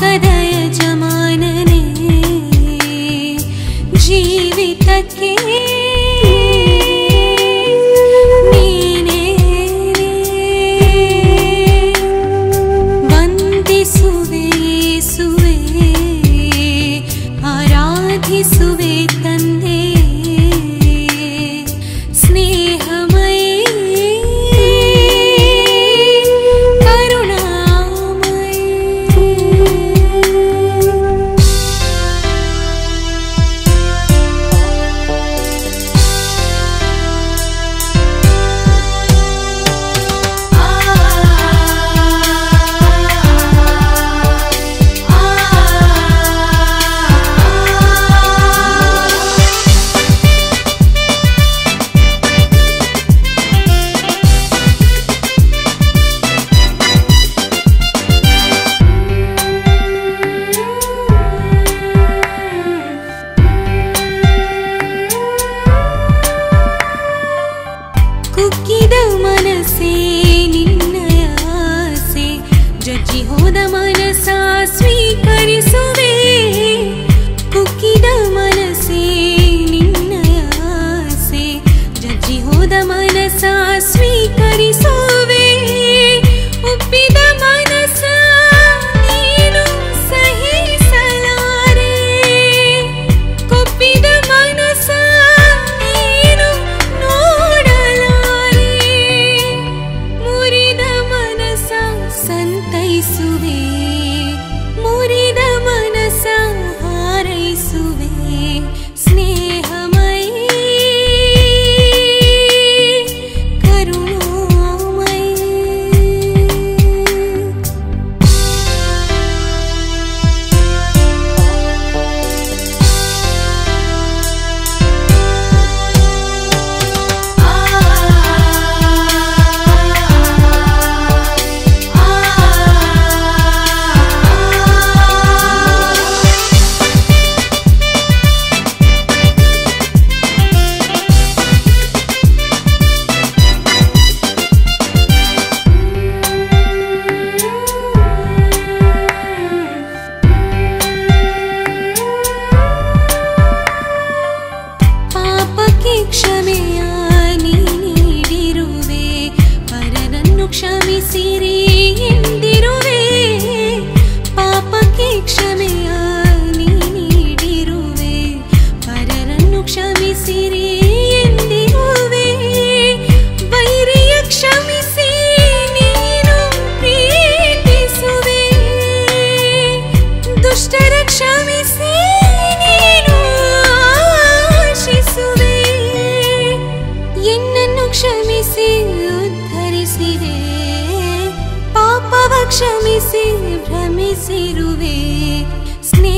கதை Mudamur. मि स्ने